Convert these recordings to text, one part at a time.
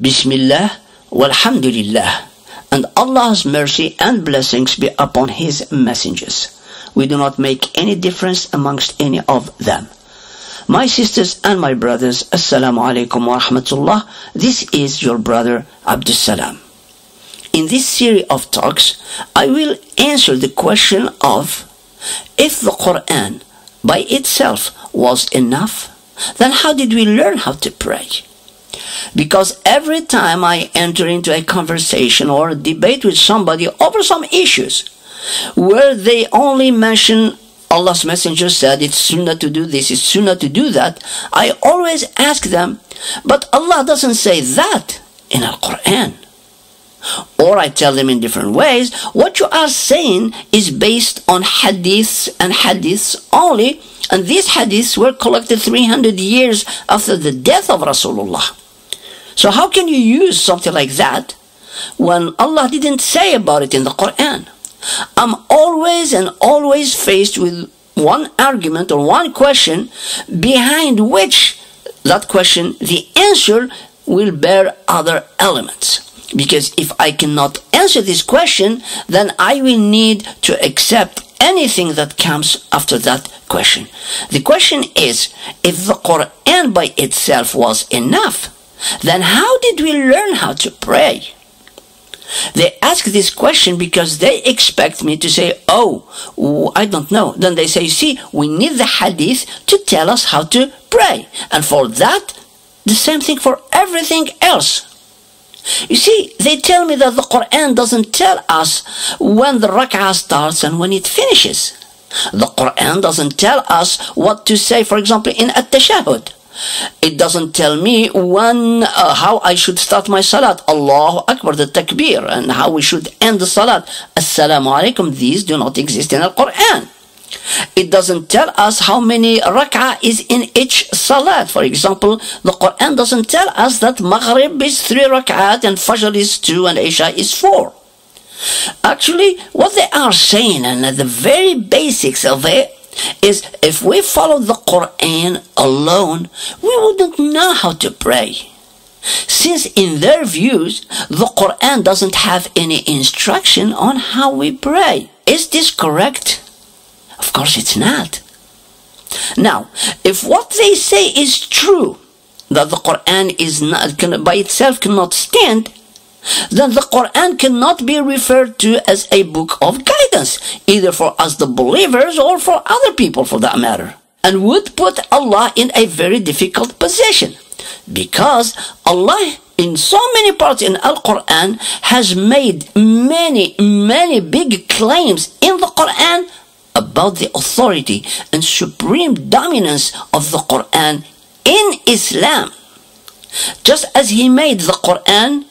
Bismillah walhamdulillah and Allah's mercy and blessings be upon His messengers. We do not make any difference amongst any of them. My sisters and my brothers, Assalamu alaikum wa rahmatullah. This is your brother Abdus Salam. In this series of talks, I will answer the question of if the Quran by itself was enough, then how did we learn how to pray? Because every time I enter into a conversation or a debate with somebody over some issues where they only mention Allah's Messenger said it's sunnah to do this, it's sunnah to do that, I always ask them, but Allah doesn't say that in Al Quran. Or I tell them in different ways, what you are saying is based on hadiths and hadiths only, and these hadiths were collected 300 years after the death of Rasulullah. So how can you use something like that when Allah didn't say about it in the Quran? I'm always and always faced with one argument or one question behind which that question, the answer will bear other elements. Because if I cannot answer this question, then I will need to accept anything that comes after that question. The question is, if the Quran by itself was enough, then how did we learn how to pray? They ask this question because they expect me to say, oh, I don't know. Then they say, see, we need the hadith to tell us how to pray. And for that, the same thing for everything else. You see, they tell me that the Quran doesn't tell us when the rak'ah starts and when it finishes. The Quran doesn't tell us what to say, for example, in at-tashahud. It doesn't tell me when, uh, how I should start my salat. Allahu Akbar, the takbir, and how we should end the salat. Assalamu alaikum. These do not exist in the Quran. It doesn't tell us how many rak'ah is in each salat. For example, the Quran doesn't tell us that Maghrib is three rak'at and Fajr is two and Isha is four. Actually, what they are saying and the very basics of it is if we follow the Quran alone, we wouldn't know how to pray. Since in their views, the Quran doesn't have any instruction on how we pray. Is this correct? Of course it's not. Now, if what they say is true, that the Quran is not, by itself cannot stand, then the Quran cannot be referred to as a book of guidance, either for us the believers or for other people for that matter, and would put Allah in a very difficult position. Because Allah in so many parts in Al-Quran has made many, many big claims in the Quran about the authority and supreme dominance of the Quran in Islam. Just as he made the Quran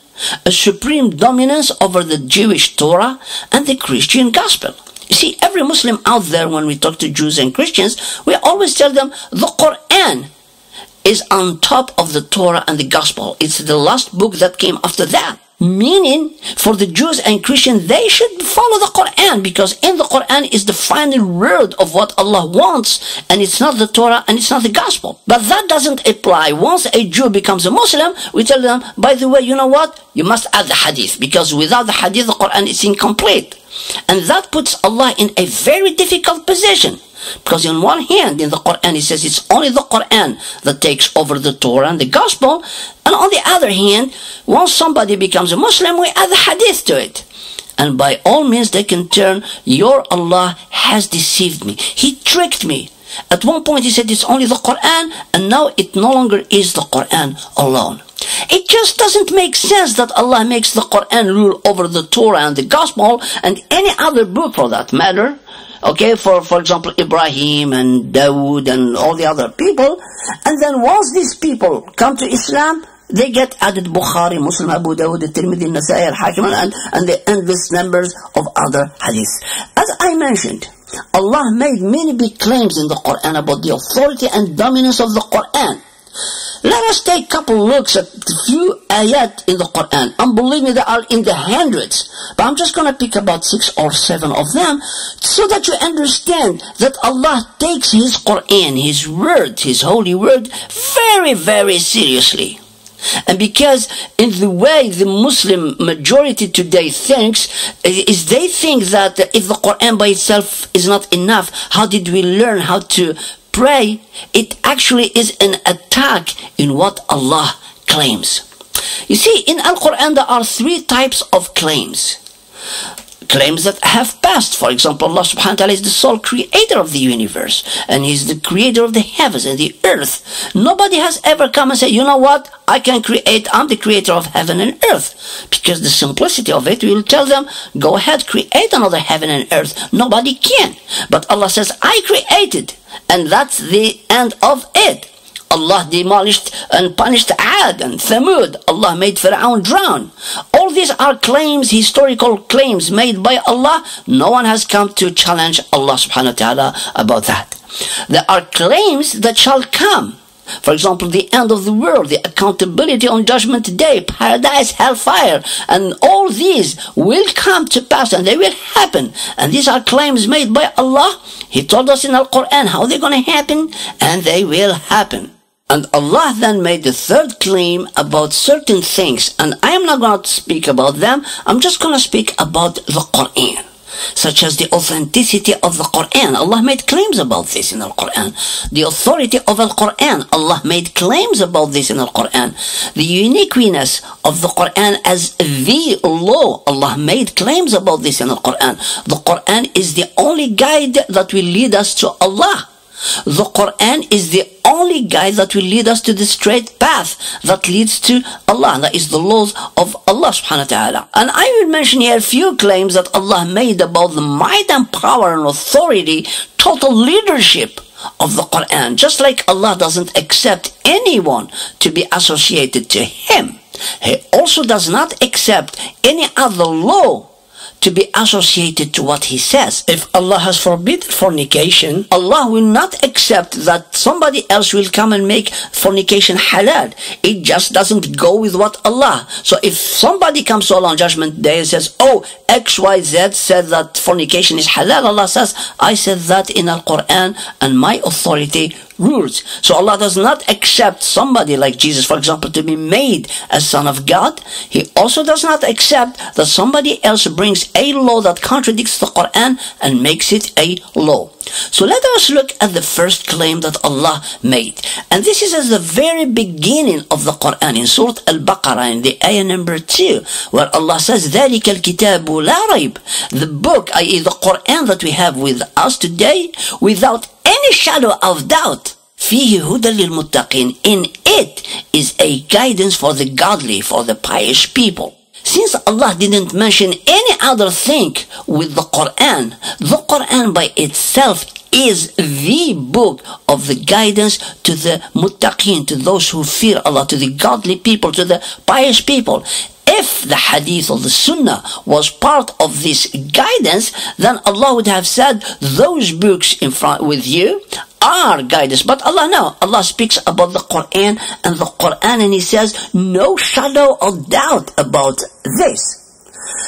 a supreme dominance over the Jewish Torah and the Christian gospel. You see, every Muslim out there, when we talk to Jews and Christians, we always tell them the Quran is on top of the Torah and the gospel. It's the last book that came after that. Meaning, for the Jews and Christians, they should follow the Quran because in the Quran is the final word of what Allah wants, and it's not the Torah and it's not the gospel. But that doesn't apply. Once a Jew becomes a Muslim, we tell them, by the way, you know what? You must add the hadith because without the hadith, the Quran is incomplete. And that puts Allah in a very difficult position. Because on one hand, in the Quran, it says it's only the Quran that takes over the Torah and the Gospel. And on the other hand, once somebody becomes a Muslim, we add the Hadith to it. And by all means, they can turn, Your Allah has deceived me. He tricked me. At one point, he said it's only the Quran, and now it no longer is the Quran alone. It just doesn't make sense that Allah makes the Quran rule over the Torah and the Gospel and any other book for that matter okay, for, for example, Ibrahim and Dawood and all the other people. And then once these people come to Islam, they get added Bukhari, Muslim, Abu Dawud, Tirmidhi, Nasai, Al-Hakim, and, and the endless numbers of other hadiths. As I mentioned, Allah made many big claims in the Quran about the authority and dominance of the Quran. Let us take a couple looks at a few ayat in the Quran. And believe me, they are in the hundreds. But I'm just going to pick about six or seven of them so that you understand that Allah takes His Quran, His word, His holy word, very, very seriously. And because in the way the Muslim majority today thinks, is they think that if the Quran by itself is not enough, how did we learn how to pray? It actually is an attack in what Allah claims. You see, in Al-Quran there are three types of claims claims that have passed. For example, Allah subhanahu wa ta'ala is the sole creator of the universe and He's the creator of the heavens and the earth. Nobody has ever come and said, you know what? I can create, I'm the creator of heaven and earth. Because the simplicity of it will tell them, go ahead, create another heaven and earth. Nobody can. But Allah says, I created. And that's the end of it. Allah demolished and punished Ad and Thamud. Allah made Pharaoh drown. All these are claims, historical claims made by Allah. No one has come to challenge Allah subhanahu wa ta'ala about that. There are claims that shall come. For example, the end of the world, the accountability on judgment day, paradise, hellfire, and all these will come to pass and they will happen. And these are claims made by Allah. He told us in the Quran how they're going to happen and they will happen. And Allah then made the third claim about certain things, and I am not going to speak about them, I'm just going to speak about the Quran such as the authenticity of the Quran. Allah made claims about this in the Quran. The authority of the Quran. Allah made claims about this in the Quran. The uniqueness of the Quran as the law. Allah made claims about this in the Quran. The Quran is the only guide that will lead us to Allah. The Quran is the only guide that will lead us to the straight path that leads to Allah. That is the laws of Allah subhanahu wa ta'ala. And I will mention here a few claims that Allah made about the might and power and authority, total leadership of the Quran. Just like Allah doesn't accept anyone to be associated to Him. He also does not accept any other law to be associated to what he says. If Allah has forbidden fornication, Allah will not accept that somebody else will come and make fornication halal. It just doesn't go with what Allah. So if somebody comes to Allah on judgment day and says, oh, XYZ said that fornication is halal, Allah says, I said that in Al-Quran and my authority rules. So Allah does not accept somebody like Jesus, for example, to be made a son of God. He also does not accept that somebody else brings a law that contradicts the Quran and makes it a law. So let us look at the first claim that Allah made. And this is at the very beginning of the Quran in Surah Al-Baqarah in the ayah number 2 where Allah says ذَلِكَ الْكِتَابُ لَا رَيْبٍ The book, i.e. the Quran that we have with us today without any shadow of doubt فيه هدى للمتقين in it is a guidance for the godly for the pious people since Allah didn't mention any other thing with the Quran, the Quran by itself is the book of the guidance to the muttaqin, to those who fear Allah, to the godly people, to the pious people. If the hadith or the sunnah was part of this guidance, then Allah would have said, those books in front with you are guidance. But Allah no. Allah speaks about the Quran and the Quran and He says no shadow of doubt about this.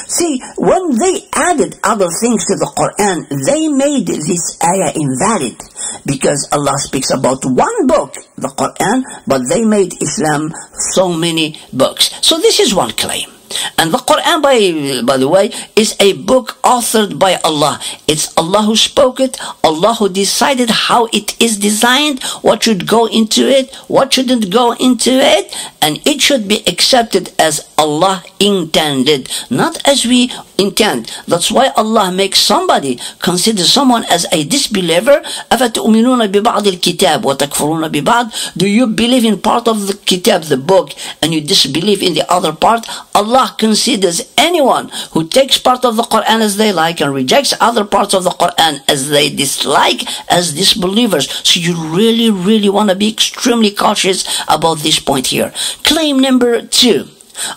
See, when they added other things to the Quran, they made this ayah invalid because Allah speaks about one book, the Quran, but they made Islam so many books. So this is one claim. And the Quran, by, by the way, is a book authored by Allah. It's Allah who spoke it, Allah who decided how it is designed, what should go into it, what shouldn't go into it, and it should be accepted as Allah intended, not as we intend. That's why Allah makes somebody consider someone as a disbeliever. أفتؤمنون ببعض الكتاب وتكفرون ببعض? Do you believe in part of the kitab, the book, and you disbelieve in the other part? Allah considers anyone who takes part of the Quran as they like and rejects other parts of the Quran as they dislike as disbelievers. So you really, really want to be extremely cautious about this point here. Claim number two.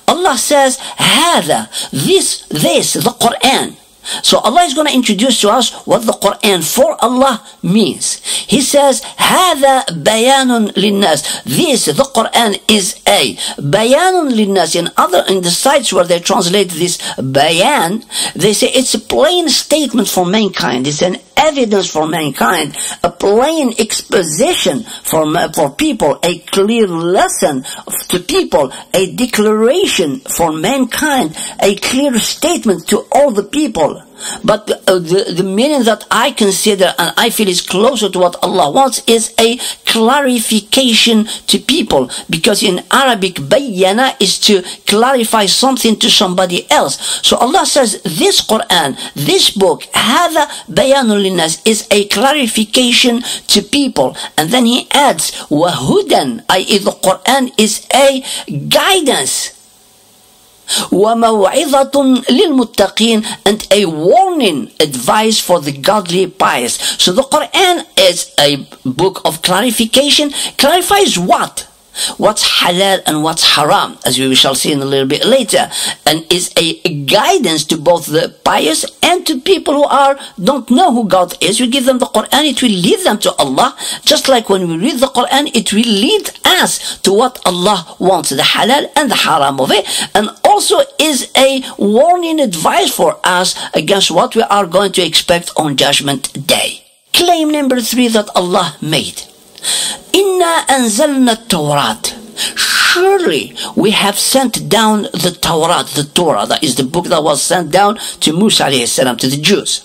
Allah says, هذا, this, this, the Quran. So Allah is going to introduce to us what the Quran for Allah means. He says, هذا بيان للناس. This, the Quran is a بيان للناس. In other, in the sites where they translate this bayan, they say it's a plain statement for mankind. It's an evidence for mankind, a plain exposition for, for people, a clear lesson to people, a declaration for mankind, a clear statement to all the people. But uh, the, the meaning that I consider and I feel is closer to what Allah wants is a clarification to people. Because in Arabic, bayyana is to clarify something to somebody else. So Allah says this Quran, this book, هذا بيان للناس is a clarification to people. And then he adds, وهدى, i.e. the Quran is a guidance وَمَوْعِظَةٌ لِلْمُتَّقِينَ and a warning advice for the godly pious. So the Quran is a book of clarification. Clarifies what? What's halal and what's haram, as we shall see in a little bit later, and is a guidance to both the pious and to people who are don't know who God is. We give them the Quran, it will lead them to Allah, just like when we read the Quran, it will lead us to what Allah wants, the halal and the haram of it, and also is a warning advice for us against what we are going to expect on Judgment Day. Claim number three that Allah made. Inna anzalna Torah. Surely we have sent down the Torah, the Torah, that is the book that was sent down to Musa salam, to the Jews.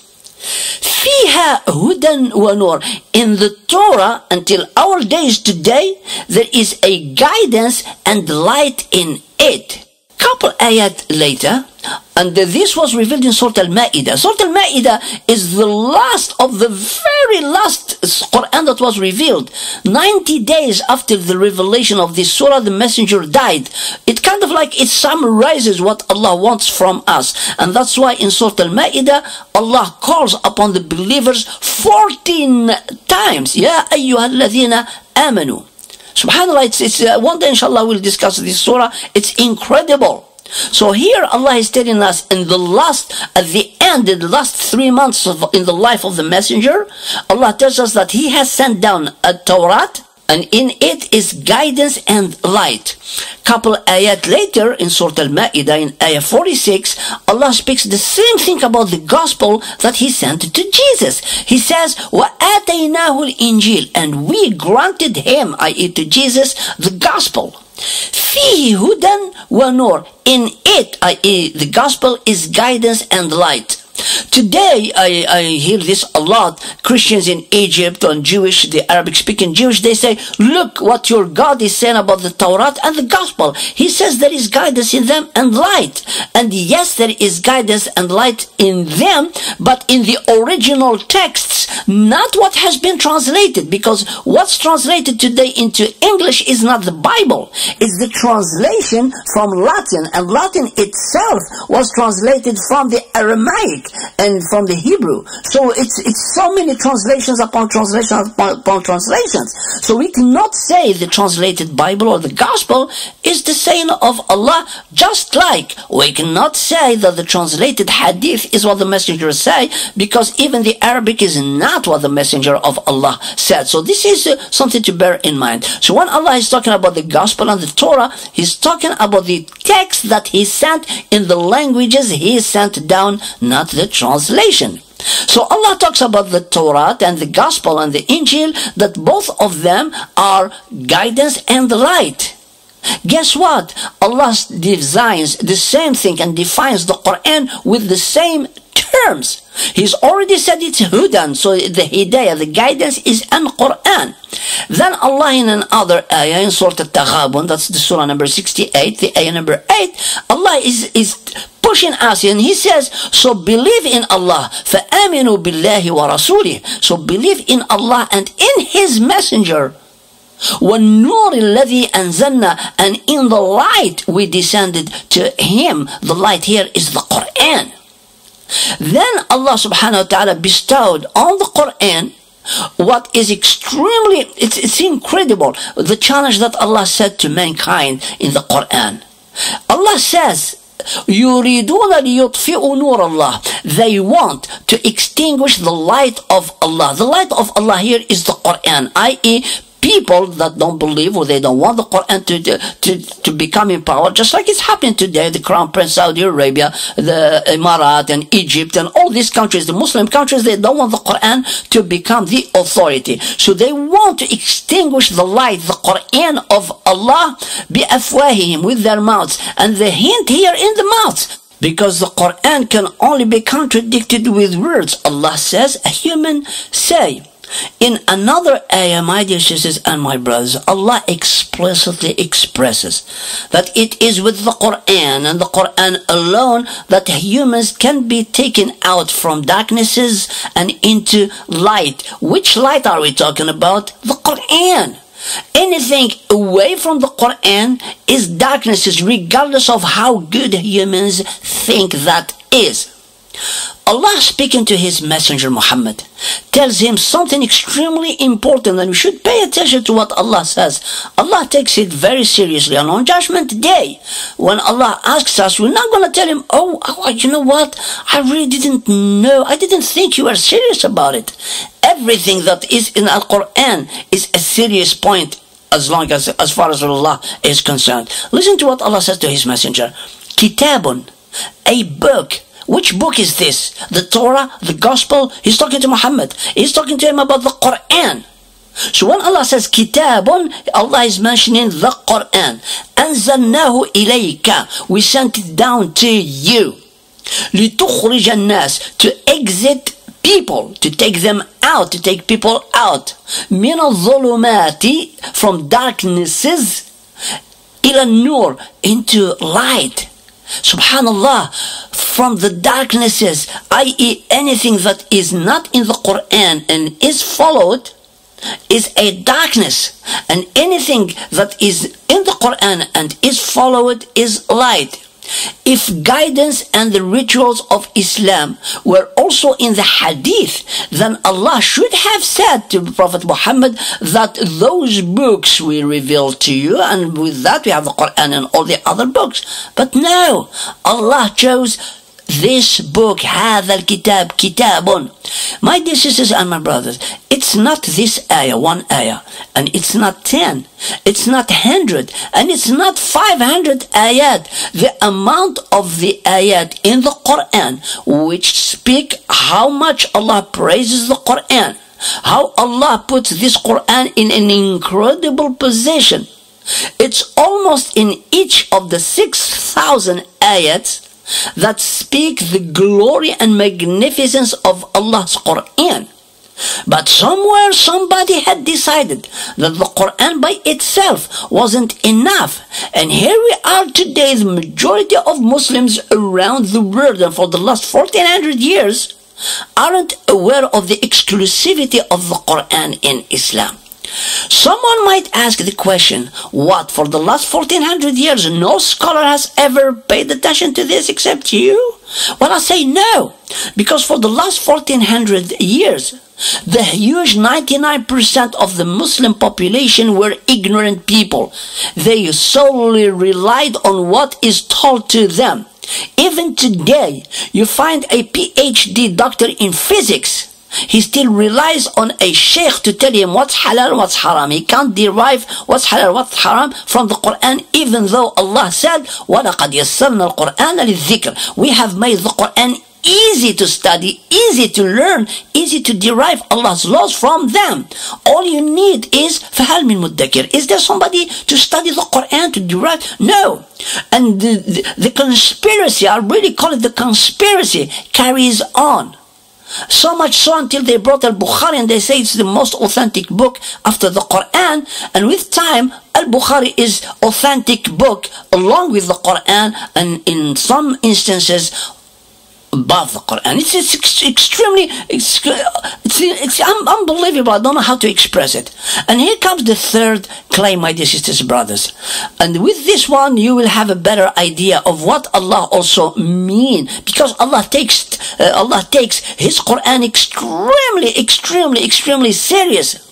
فيها هدى ونور. In the Torah, until our days today, there is a guidance and light in it. Couple ayat later, and this was revealed in Surah Al-Ma'idah. Surah Al-Ma'idah is the last of the very last Quran that was revealed. 90 days after the revelation of this surah, the messenger died. It kind of like it summarizes what Allah wants from us. And that's why in Surah Al-Ma'idah, Allah calls upon the believers 14 times. Ya ayyuhalladhina amanu. Subhanallah, it's, it's uh, one day inshallah we'll discuss this surah. It's incredible. So here Allah is telling us in the last, at the end, in the last three months of, in the life of the messenger, Allah tells us that He has sent down a Torah, and in it is guidance and light. Couple ayat later in Surah Al-Ma'idah in ayah 46, Allah speaks the same thing about the gospel that He sent to Jesus. He says, وَآتَيْنَاهُ الْإِنْجِيلِ And we granted him, i.e. to Jesus, the gospel. فيه هدى ونور in it i.e. the gospel is guidance and light Today, I, I hear this a lot. Christians in Egypt and Jewish, the Arabic speaking Jewish, they say, look what your God is saying about the Torah and the gospel. He says there is guidance in them and light. And yes, there is guidance and light in them, but in the original texts, not what has been translated, because what's translated today into English is not the Bible. It's the translation from Latin, and Latin itself was translated from the Aramaic and from the Hebrew. So it's it's so many translations upon translations upon, upon translations. So we cannot say the translated Bible or the Gospel is the saying of Allah, just like we cannot say that the translated Hadith is what the Messenger say, because even the Arabic is not what the Messenger of Allah said. So this is uh, something to bear in mind. So when Allah is talking about the Gospel and the Torah, He's talking about the text that He sent in the languages He sent down, not the translation. So Allah talks about the Torah and the Gospel and the Injil that both of them are guidance and light. Guess what? Allah designs the same thing and defines the Quran with the same terms. He's already said it's hudan, so the hidayah, the guidance is an Quran. Then Allah in another ayah in Surah Al-Taghabun, that's the surah number 68, the ayah number 8, Allah is, is pushing us and He says, so believe in Allah, فَآمِنُوا بِاللَّهِ وَرَسُولِهِ So believe in Allah and in His messenger. وَالنُّورِ الَّذِي أَنزَلْنَا And in the light we descended to Him. The light here is the Quran. Then Allah subhanahu wa ta'ala bestowed on the Quran what is extremely, it's, it's incredible, the challenge that Allah said to mankind in the Quran. Allah says, يريدون ليطفئوا نور الله they want to extinguish the light of Allah the light of Allah here is the Quran i.e people that don't believe or they don't want the Quran to, to, to become in power, just like it's happening today, the Crown Prince, Saudi Arabia, the Emirat and Egypt and all these countries, the Muslim countries, they don't want the Quran to become the authority. So they want to extinguish the light, the Quran of Allah, بأفواههم, with their mouths. And the hint here in the mouths, because the Quran can only be contradicted with words. Allah says, a human say. In another ayah, my dear sisters and my brothers, Allah explicitly expresses that it is with the Quran and the Quran alone that humans can be taken out from darknesses and into light. Which light are we talking about? The Quran. Anything away from the Quran is darknesses, regardless of how good humans think that is. Allah speaking to his messenger Muhammad tells him something extremely important and we should pay attention to what Allah says. Allah takes it very seriously and on judgment day when Allah asks us we're not going to tell him oh, oh you know what I really didn't know I didn't think you were serious about it. Everything that is in Al-Quran is a serious point as long as as far as Allah is concerned. Listen to what Allah says to his messenger. Kitabun, a book which book is this? The Torah, the Gospel? He's talking to Muhammad. He's talking to him about the Quran. So when Allah says kitabun, Allah is mentioning the Quran. أنزلناه إليك. We sent it down to you. لتخرج الناس. To exit people. To take them out. To take people out. من الظلمات. From darknesses. إلى النور. Into light. Subhanallah, from the darknesses, i.e., anything that is not in the Quran and is followed, is a darkness, and anything that is in the Quran and is followed is light. If guidance and the rituals of Islam were also in the hadith, then Allah should have said to Prophet Muhammad that those books we revealed to you, and with that we have the Quran and all the other books. But no, Allah chose this book, هذا الكتاب كتاب. My dear sisters and my brothers, it's not this ayah, one ayah, and it's not ten, it's not hundred, and it's not five hundred ayat. The amount of the ayat in the Quran which speak how much Allah praises the Quran, how Allah puts this Quran in an incredible position. It's almost in each of the 6,000 ayats that speak the glory and magnificence of Allah's Quran. But somewhere somebody had decided that the Quran by itself wasn't enough. And here we are today, the majority of Muslims around the world and for the last 1400 years aren't aware of the exclusivity of the Quran in Islam. Someone might ask the question, what, for the last 1400 years no scholar has ever paid attention to this except you? Well, I say no, because for the last 1400 years, the huge 99% of the Muslim population were ignorant people. They solely relied on what is told to them. Even today, you find a PhD doctor in physics he still relies on a sheikh to tell him what's halal and what's haram. He can't derive what's halal what's haram from the Quran, even though Allah said, وَلَقَدْ يَسَّرْنَا الْقُرْآنَ لِلذِّكْرِ We have made the Quran easy to study, easy to learn, easy to derive Allah's laws from them. All you need is فَهَلْ مِن مُدَّكِرٍ Is there somebody to study the Quran, to derive? No. And the, the, the conspiracy, I really call it the conspiracy, carries on. So much so until they brought Al-Bukhari and they say it's the most authentic book after the Quran. And with time, Al-Bukhari is authentic book along with the Quran and in some instances above the Quran. It's, it's extremely, it's, it's, it's unbelievable. I don't know how to express it. And here comes the third claim, my dear sisters and brothers. And with this one, you will have a better idea of what Allah also mean. Because Allah takes, uh, Allah takes His Quran extremely, extremely, extremely serious.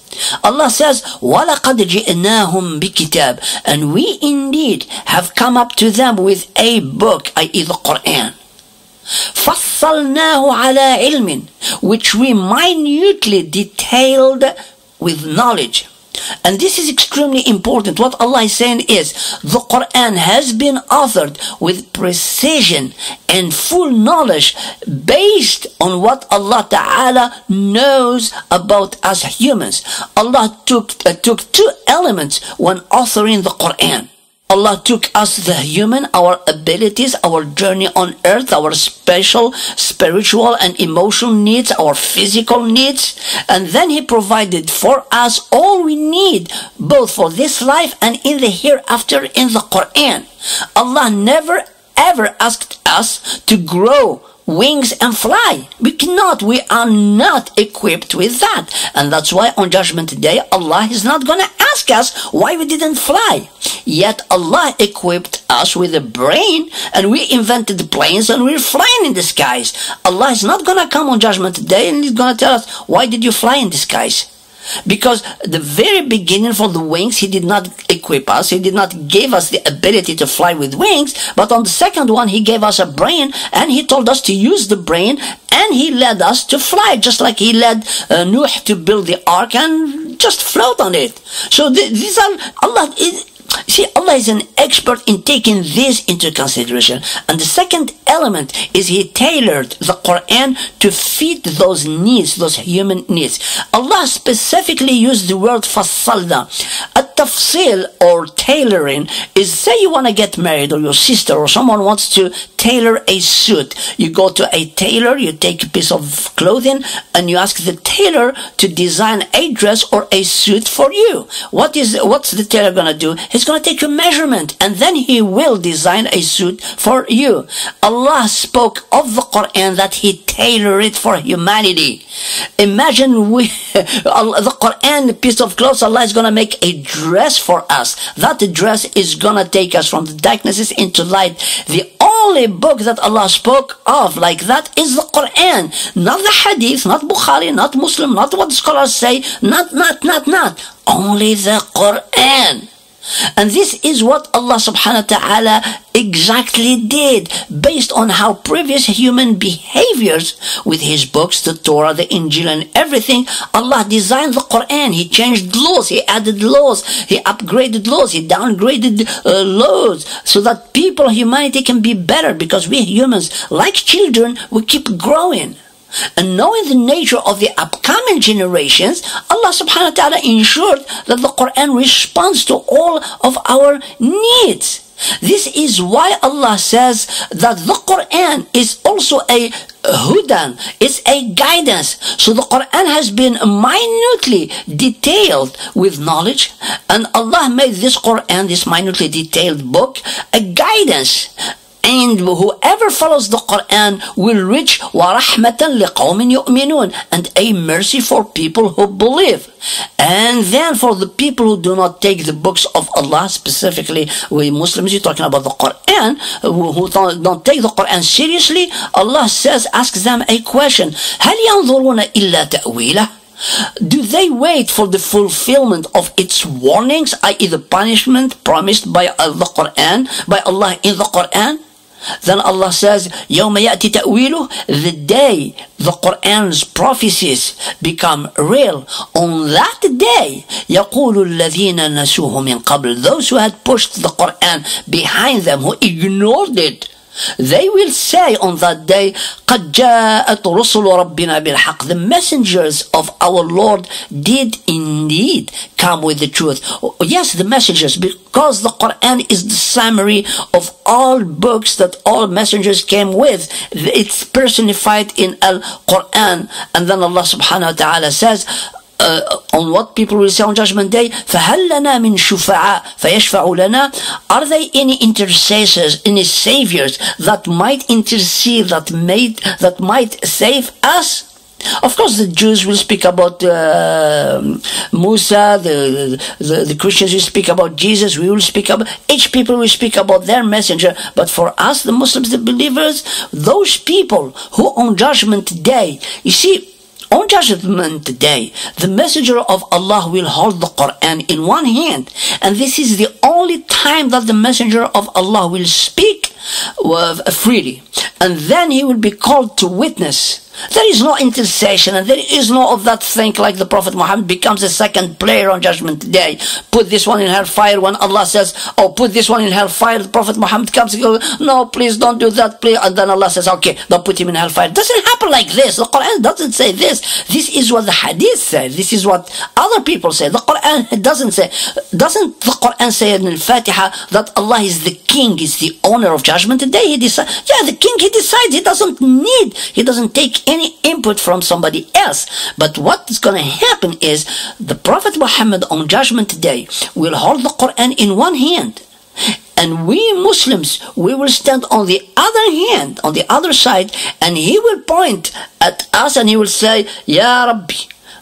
Allah says, وَلَقَدْ جِئْنَاهُمْ بِكِتَابٍ And we indeed have come up to them with a book, i.e. the Quran. فصلناه على علم which we minutely detailed with knowledge And this is extremely important. What Allah is saying is the Quran has been authored with precision and full knowledge based on what Allah Ta'ala knows about us humans. Allah took, uh, took two elements when authoring the Quran. Allah took us, the human, our abilities, our journey on earth, our special spiritual and emotional needs, our physical needs, and then He provided for us all we need, both for this life and in the hereafter in the Quran. Allah never ever asked us to grow wings and fly. We cannot. We are not equipped with that. And that's why on Judgment Day, Allah is not going to ask us why we didn't fly. Yet Allah equipped us with a brain and we invented planes and we're flying in the skies. Allah is not going to come on Judgment Day and He's going to tell us, why did you fly in the skies? Because the very beginning for the wings, he did not equip us. He did not give us the ability to fly with wings. But on the second one, he gave us a brain and he told us to use the brain and he led us to fly, just like he led uh, Nuh to build the ark and just float on it. So th- these are Allah. It, See, Allah is an expert in taking this into consideration. And the second element is He tailored the Quran to fit those needs, those human needs. Allah specifically used the word fassalna. A tafsil or tailoring is say you want to get married or your sister or someone wants to tailor a suit. You go to a tailor, you take a piece of clothing and you ask the tailor to design a dress or a suit for you. What is, what's the tailor gonna do? He's to take your measurement and then he will design a suit for you. Allah spoke of the Quran that he tailored it for humanity. Imagine we, the Quran, piece of clothes, Allah is to make a dress for us. That dress is to take us from the darknesses into light. The only book that Allah spoke of like that is the Quran. Not the Hadith, not Bukhari, not Muslim, not what scholars say, not, not, not, not. Only the Quran. And this is what Allah subhanahu wa ta'ala exactly did based on how previous human behaviors with his books, the Torah, the Injil and everything, Allah designed the Quran. He changed laws, He added laws, He upgraded laws, He downgraded uh, laws so that people, humanity can be better because we humans, like children, we keep growing. And knowing the nature of the upcoming generations, Allah subhanahu wa ta'ala ensured that the Quran responds to all of our needs. This is why Allah says that the Quran is also a hudan, it's a guidance. So the Quran has been minutely detailed with knowledge, and Allah made this Quran, this minutely detailed book, a guidance and whoever follows the Quran will reach وَرَحْمَةً لِقَوْمٍ يُؤْمِنُونَ and a mercy for people who believe. And then for the people who do not take the books of Allah, specifically we Muslims, you're talking about the Quran, who don't take the Quran seriously, Allah says, ask them a question. هَلْ يَنظُرُونَ إِلَّا تَأْوِيلَهُ do they wait for the fulfillment of its warnings, i.e. the punishment promised by the Quran, by Allah in the Quran? Then Allah says, يوم يأتي تأويله, the day the Quran's prophecies become real, on that day, يقول الذين نسوه من قبل, those who had pushed the Quran behind them, who ignored it, they will say on that day, قَدْ جَاءَتْ رُسُلُ رَبِّنَا بِالْحَقِّ The messengers of our Lord did indeed come with the truth. Yes, the messengers, because the Quran is the summary of all books that all messengers came with. It's personified in Al-Quran. And then Allah subhanahu wa ta'ala says, uh, on what people will say on Judgment Day, فَهَلْ لَنَا مِنْ شُفَعَاء فَيَشْفَعُ لَنَا Are there any intercessors, any saviors that might intercede, that, made, that might save us? Of course, the Jews will speak about uh, Musa, the, the, the Christians will speak about Jesus, we will speak about, each people will speak about their messenger. But for us, the Muslims, the believers, those people who on Judgment Day, you see, on Judgment Day, the Messenger of Allah will hold the Quran in one hand, and this is the only time that the Messenger of Allah will speak uh, freely. And then he will be called to witness There is no intercession and there is no of that thing like the Prophet Muhammad becomes a second player on Judgment Day. Put this one in hellfire when Allah says, oh, put this one in hellfire. The Prophet Muhammad comes and goes, no, please don't do that, please. And then Allah says, okay, don't put him in hellfire. Doesn't happen like this. The Quran doesn't say this. This is what the Hadith says. This is what other people say. The Quran doesn't say, doesn't the Quran say in Al-Fatiha that Allah is the king, is the owner of Judgment Day? He decides, yeah, the king, he decides. He doesn't need, he doesn't take any input from somebody else. But what is going to happen is the Prophet Muhammad on Judgment Day will hold the Quran in one hand. And we Muslims, we will stand on the other hand, on the other side, and he will point at us and he will say, Ya Rabbi,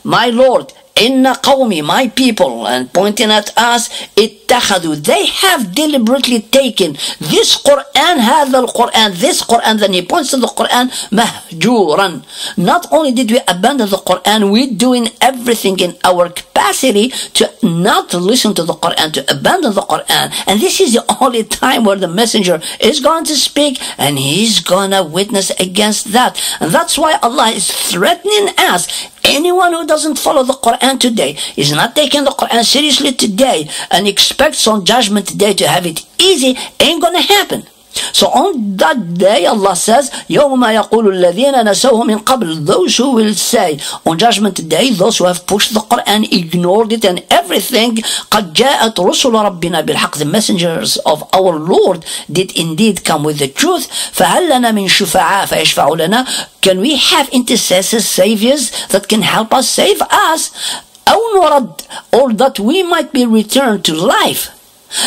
my Lord, inna qawmi, my people, and pointing at us, ittakhadu, they have deliberately taken this Quran, هذا Quran, this Quran, then he points to the Quran, mahjuran. Not only did we abandon the Quran, we're doing everything in our capacity to not listen to the Quran, to abandon the Quran. And this is the only time where the messenger is going to speak and he's gonna witness against that. And that's why Allah is threatening us. Anyone who doesn't follow the Quran today is not taking the Quran seriously today and expects on judgment day to have it easy ain't gonna happen. So on that day, Allah says, يَوْمَ يَقُولُ الَّذِينَ نَسَوْهُ مِنْ قَبْلِ Those who will say, on Judgment Day, those who have pushed the Quran, ignored it and everything, قَدْ جَاءَتْ رُسُلُ رَبِّنَا بِالْحَقِّ The messengers of our Lord did indeed come with the truth. فَهَلْ لَنَا مِنْ شُفَعَاء فَيَشْفَعُ لَنَا Can we have intercessors, saviors that can help us, save us? أَوْ نُرَدْ Or that we might be returned to life.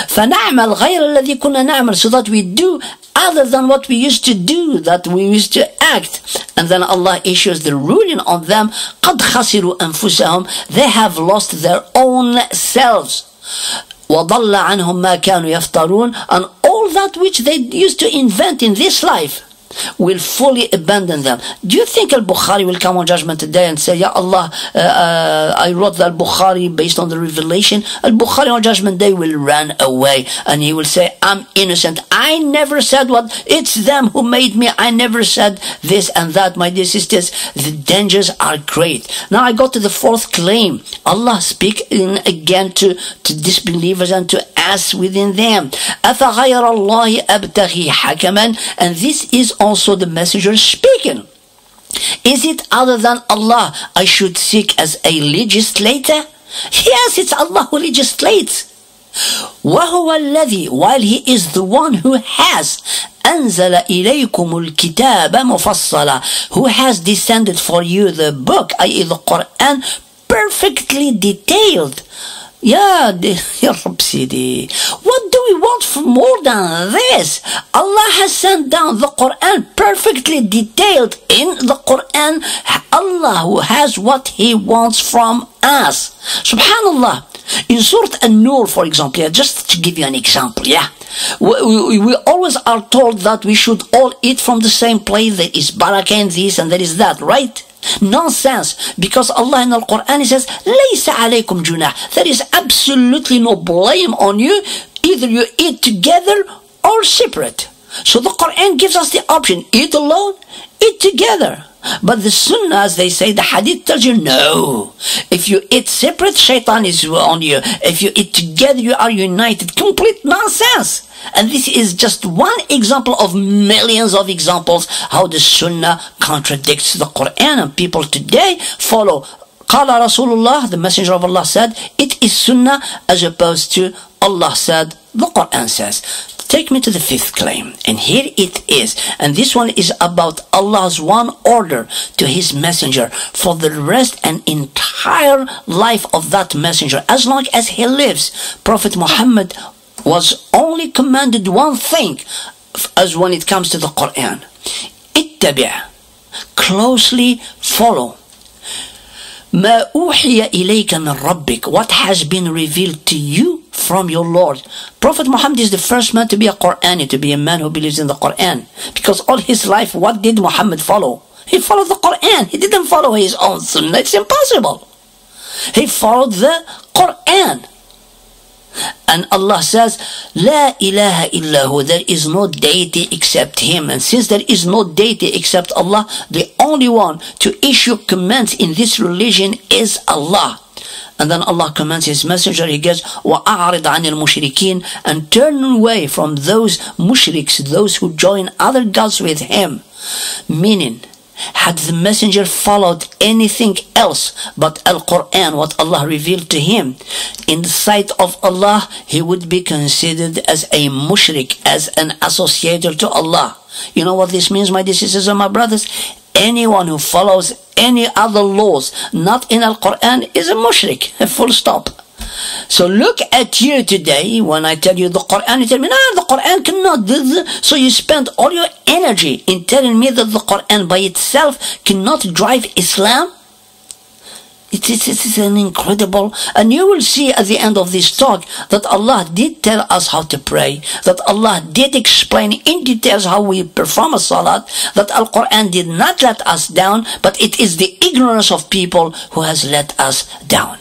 فنعمل غير الذي كنا نعمل so that we do other than what we used to do that we used to act and then Allah issues the ruling on them قد خسروا أنفسهم they have lost their own selves وضل عنهم ما كانوا يفترون and all that which they used to invent in this life will fully abandon them. Do you think Al-Bukhari will come on judgment day and say, Ya Allah, uh, uh, I wrote the Al-Bukhari based on the revelation? Al-Bukhari on judgment day will run away and he will say, I'm innocent. I never said what, it's them who made me. I never said this and that, my dear sisters. The dangers are great. Now I go to the fourth claim. Allah speaking again to, to disbelievers and to us within them. أَفَغَيْرَ اللَّهِ أَبْتَغِي حَكَمًا And this is also the messenger speaking. Is it other than Allah I should seek as a legislator? Yes, it's Allah who legislates. وهو الذي while he is the one who has أنزل إليكم الكتاب مفصلا who has descended for you the book i.e. the Quran perfectly detailed yeah, Ya Rab Sidi, what do we want for more than this? Allah has sent down the Quran perfectly detailed in the Quran. Allah who has what He wants from us. Subhanallah. In Surah An-Nur, for example, yeah, just to give you an example, yeah, we, we, we, always are told that we should all eat from the same plate. There is barakah in this and there is that, right? Nonsense, because Allah in the Quran says, "Laysa alaykum junah." There is absolutely no blame on you. Either you eat together or separate. So the Quran gives us the option: eat alone, eat together. But the Sunnah, as they say, the Hadith tells you no. If you eat separate, Shaitan is on you. If you eat together, you are united. Complete nonsense. And this is just one example of millions of examples how the Sunnah contradicts the Quran and people today follow قال Rasulullah, the Messenger of Allah said, it is Sunnah as opposed to Allah said, the Quran says. Take me to the fifth claim, and here it is. And this one is about Allah's one order to His messenger for the rest and entire life of that messenger. As long as he lives, Prophet Muhammad was only commanded one thing as when it comes to the Quran. اتبع closely follow ما أوحي إليك من ربك what has been revealed to you from your Lord. Prophet Muhammad is the first man to be a Qurani, to be a man who believes in the Quran. Because all his life, what did Muhammad follow? He followed the Quran. He didn't follow his own sunnah. It's impossible. He followed the Quran. And Allah says, La ilaha illahu, there is no deity except Him. And since there is no deity except Allah, the only one to issue commands in this religion is Allah. And then Allah commands His Messenger, He goes, وَأَعْرِضْ عَنِ الْمُشْرِكِينَ And turn away from those mushriks, those who join other gods with Him. Meaning, had the messenger followed anything else but Al-Quran, what Allah revealed to him, in the sight of Allah, he would be considered as a mushrik, as an associator to Allah. You know what this means, my dear sisters and my brothers? Anyone who follows any other laws not in Al-Quran is a mushrik. A full stop. So look at you today when I tell you the Quran, you tell me, no, the Quran cannot do this. So you spend all your energy in telling me that the Quran by itself cannot drive Islam? It is, it is an incredible, and you will see at the end of this talk that Allah did tell us how to pray, that Allah did explain in details how we perform a salat, that Al Quran did not let us down, but it is the ignorance of people who has let us down.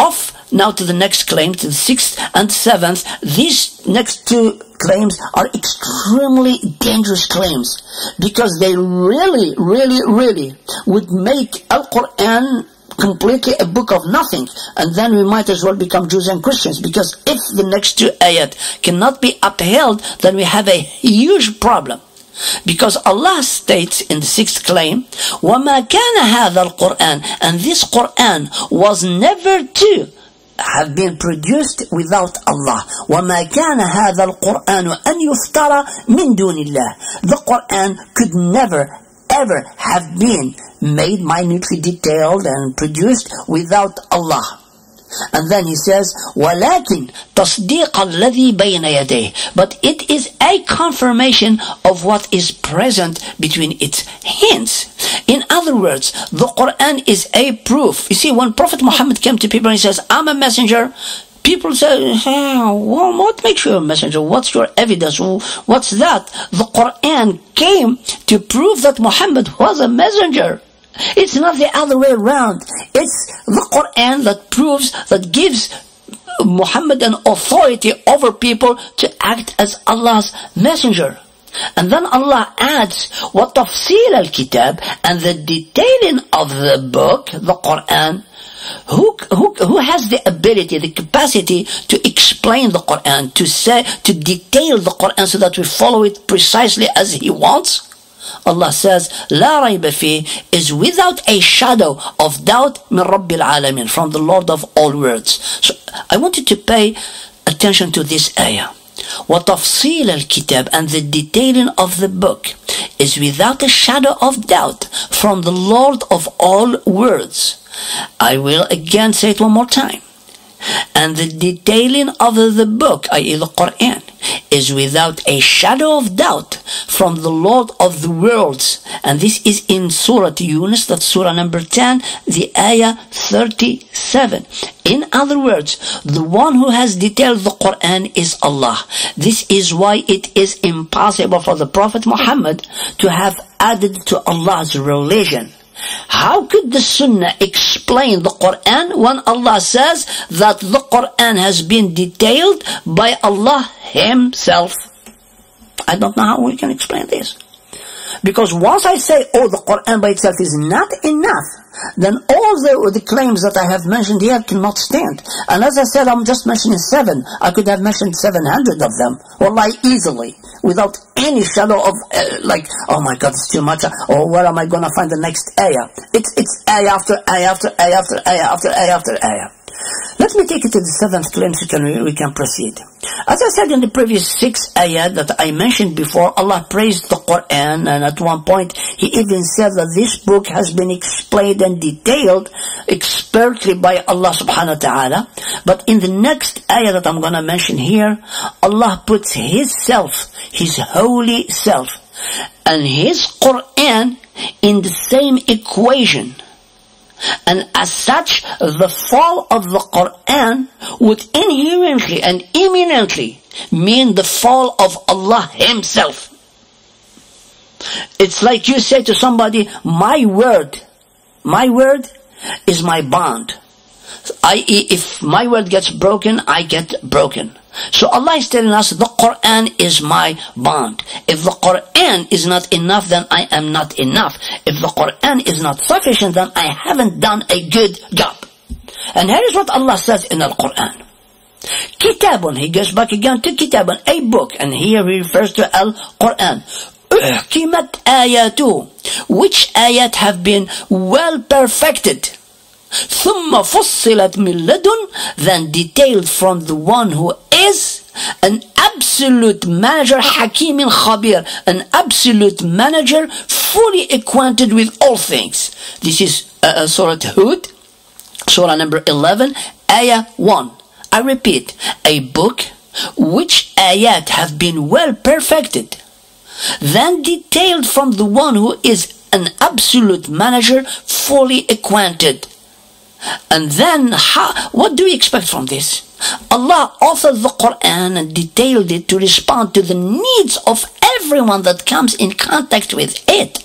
Off now to the next claim, to the sixth and seventh. These next two claims are extremely dangerous claims because they really, really, really would make Al Quran completely a book of nothing and then we might as well become Jews and Christians because if the next two ayat cannot be upheld then we have a huge problem because Allah states in the sixth claim وَمَا كَانَ هَذَا الْقُرْآنِ and this Quran was never to have been produced without Allah وما كان هذا القرآن أن يفترى من دون الله the Quran could never ever have been made minutely detailed and produced without Allah and then he says, وَلَكِنْ تَصْدِيقَ الَّذِي بَيْنَ يَدَيْهِ But it is a confirmation of what is present between its hints. In other words, the Quran is a proof. You see, when Prophet Muhammad came to people and he says, I'm a messenger, People say, well, what makes you a messenger? What's your evidence? What's that? The Quran came to prove that Muhammad was a messenger. It's not the other way around. It's the Quran that proves, that gives Muhammad an authority over people to act as Allah's messenger. And then Allah adds, what tafsil al-kitab And the detailing of the book, the Quran, who, who, who has the ability, the capacity to explain the Quran, to say, to detail the Quran so that we follow it precisely as He wants? Allah says, La fi is without a shadow of doubt min Rabbil Alamin, from the Lord of all words. So I want you to pay attention to this ayah. وتفصيل الكتاب and the detailing of the book is without a shadow of doubt from the Lord of all words. I will again say it one more time and the detailing of the book, i.e. the Quran, is without a shadow of doubt from the Lord of the worlds. And this is in Surah Yunus, that's Surah number 10, the ayah 37. In other words, the one who has detailed the Quran is Allah. This is why it is impossible for the Prophet Muhammad to have added to Allah's religion. How could the Sunnah explain the Quran when Allah says that the Quran has been detailed by Allah Himself? I don't know how we can explain this. Because once I say, oh, the Quran by itself is not enough, then all the, the claims that I have mentioned here cannot stand. And as I said, I'm just mentioning seven. I could have mentioned 700 of them, wallahi, easily, without any shadow of, uh, like, oh my God, it's too much, or where am I going to find the next ayah? It's, it's ayah after ayah after ayah after ayah after ayah after ayah. Let me take it to the seventh so can we, can proceed. As I said in the previous six ayat that I mentioned before, Allah praised the Quran and at one point He even said that this book has been explained and detailed expertly by Allah subhanahu wa ta'ala. But in the next ayah that I'm gonna mention here, Allah puts His self, His holy self, and His Quran in the same equation and as such, the fall of the Quran would inherently and imminently mean the fall of Allah Himself. It's like you say to somebody, my word, my word is my bond. i.e., if my word gets broken, I get broken. So Allah is telling us the Quran is my bond. If the Quran is not enough, then I am not enough. If the Quran is not sufficient, then I haven't done a good job. And here is what Allah says in the Quran. Kitabun, he goes back again to Kitabun, a book, and here he refers to Al-Quran. أحكمت آياته which ayat have been well perfected ثم فصلت من لدن then detailed from the one who is an absolute manager حكيم خبير an absolute manager fully acquainted with all things this is uh, uh Surah Hud Surah number 11 ayah 1 I repeat a book which ayat have been well perfected then detailed from the one who is an absolute manager fully acquainted and then, how, what do we expect from this? Allah authored the Quran and detailed it to respond to the needs of everyone that comes in contact with it.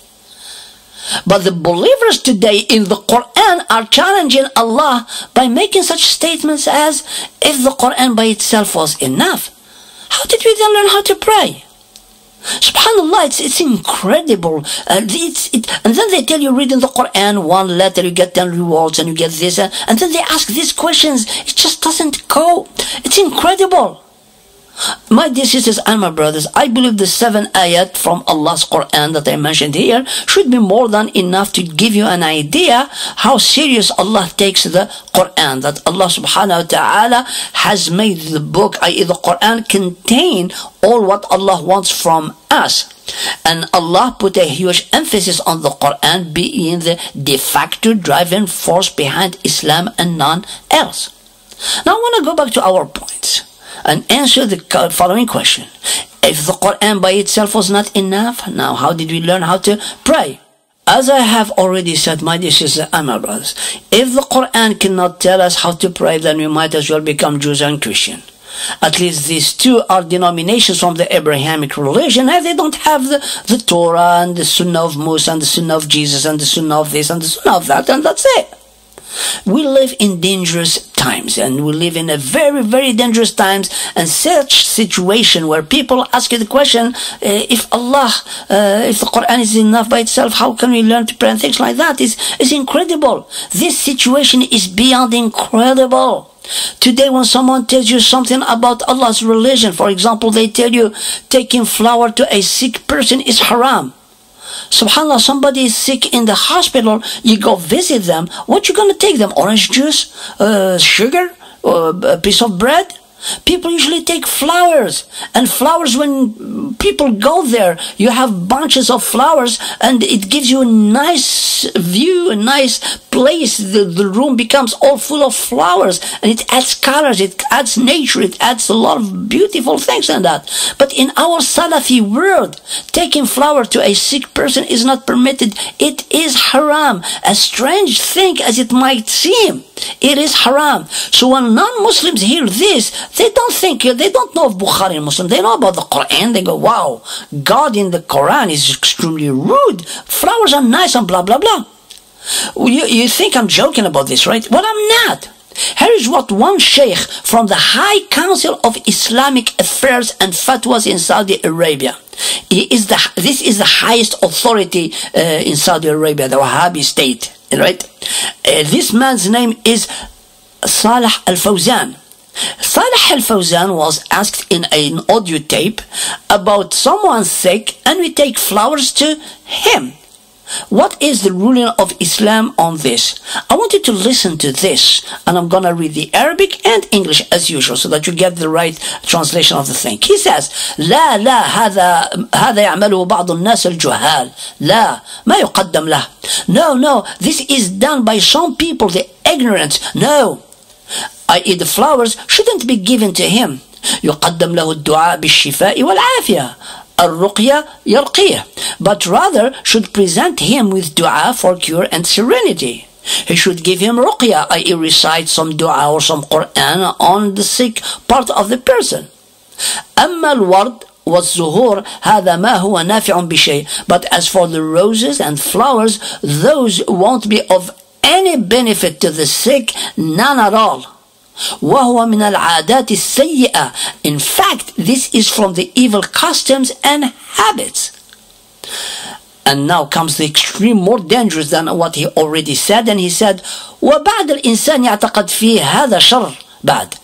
But the believers today in the Quran are challenging Allah by making such statements as, if the Quran by itself was enough, how did we then learn how to pray? Subhanallah, it's, it's incredible. Uh, it's, it, and then they tell you reading the Quran, one letter, you get 10 rewards and you get this. Uh, and then they ask these questions. It just doesn't go. It's incredible. My dear sisters and my brothers, I believe the seven ayat from Allah's Quran that I mentioned here should be more than enough to give you an idea how serious Allah takes the Quran. That Allah subhanahu wa ta'ala has made the book, i.e. the Quran, contain all what Allah wants from us. And Allah put a huge emphasis on the Quran being the de facto driving force behind Islam and none else. Now I want to go back to our points and answer the following question. If the Quran by itself was not enough, now how did we learn how to pray? As I have already said, my dear sisters and ah, my brothers, if the Quran cannot tell us how to pray, then we might as well become Jews and Christian. At least these two are denominations from the Abrahamic religion, and they don't have the, the Torah and the Sunnah of Musa and the Sunnah of Jesus and the Sunnah of this and the Sunnah of that, and that's it. We live in dangerous times and we live in a very, very dangerous times and such situation where people ask you the question, uh, if Allah, uh, if the Quran is enough by itself, how can we learn to pray and things like that? It's, it's incredible. This situation is beyond incredible. Today, when someone tells you something about Allah's religion, for example, they tell you taking flower to a sick person is haram. Subhanallah, somebody is sick in the hospital, you go visit them, what you gonna take them? Orange juice? Uh, sugar? Uh, a piece of bread? People usually take flowers, and flowers, when people go there, you have bunches of flowers, and it gives you a nice view, a nice place. The, the room becomes all full of flowers, and it adds colors, it adds nature, it adds a lot of beautiful things and that. But in our Salafi world, taking flower to a sick person is not permitted. It is haram. A strange thing as it might seem, it is haram. So when non-Muslims hear this, they don't think, they don't know of Bukhari Muslim. They know about the Quran. They go, wow, God in the Quran is extremely rude. Flowers are nice and blah, blah, blah. You, you think I'm joking about this, right? Well, I'm not. Here is what one sheikh from the High Council of Islamic Affairs and Fatwas in Saudi Arabia. He is the, this is the highest authority uh, in Saudi Arabia, the Wahhabi state, right? Uh, this man's name is Salah Al-Fawzan. Salah al-Fawzan was asked in an audio tape about someone sick and we take flowers to him. What is the ruling of Islam on this? I want you to listen to this, and I'm gonna read the Arabic and English as usual, so that you get the right translation of the thing. He says, لا لا هذا هذا يعمله بعض الناس الجهال. لا ما يقدم له. No, no, this is done by some people, the ignorant. No, i.e. the flowers shouldn't be given to him. يقدم له الدعاء بالشفاء والعافية الرقية يرقيه but rather should present him with dua for cure and serenity. He should give him ruqya, i.e. recite some dua or some Quran on the sick part of the person. أما الورد والزهور هذا ما هو نافع بشيء but as for the roses and flowers those won't be of any benefit to the sick, none at all. وهو من العادات السيئة. In fact, this is from the evil customs and habits. And now comes the extreme more dangerous than what he already said and he said وبعد الإنسان يعتقد فيه هذا شر بعد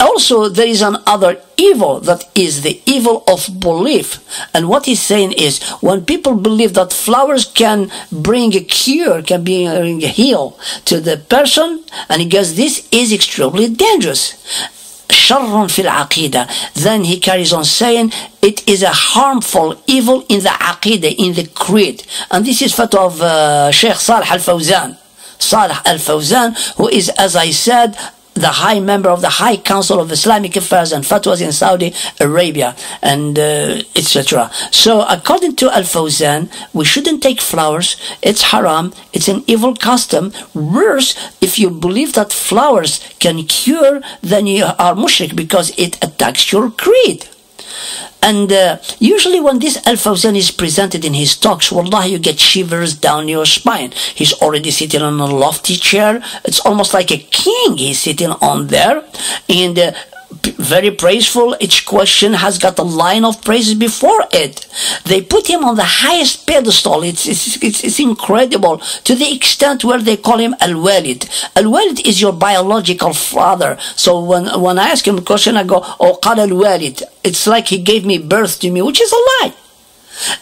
also there is another evil that is the evil of belief and what he's saying is when people believe that flowers can bring a cure can bring a heal to the person and he goes this is extremely dangerous sharrun fil aqidah. Then he carries on saying, it is a harmful evil in the aqidah, in the creed. And this is fatwa of uh, Sheikh Salih al-Fawzan. Salih al-Fawzan, who is, as I said, the high member of the High Council of Islamic Affairs and Fatwas in Saudi Arabia and uh, etc. So according to Al-Fawzan, we shouldn't take flowers. It's haram. It's an evil custom. Worse, if you believe that flowers can cure, then you are mushrik because it attacks your creed. And uh, usually when this Al-Fawzan is presented in his talks, wallah, you get shivers down your spine. He's already sitting on a lofty chair. It's almost like a king he's sitting on there. And uh, very praiseful. Each question has got a line of praises before it. They put him on the highest pedestal. It's, it's, it's, it's incredible to the extent where they call him Al-Walid. Al-Walid is your biological father. So when, when I ask him a question, I go, oh, Qal Al-Walid. It's like he gave me birth to me, which is a lie.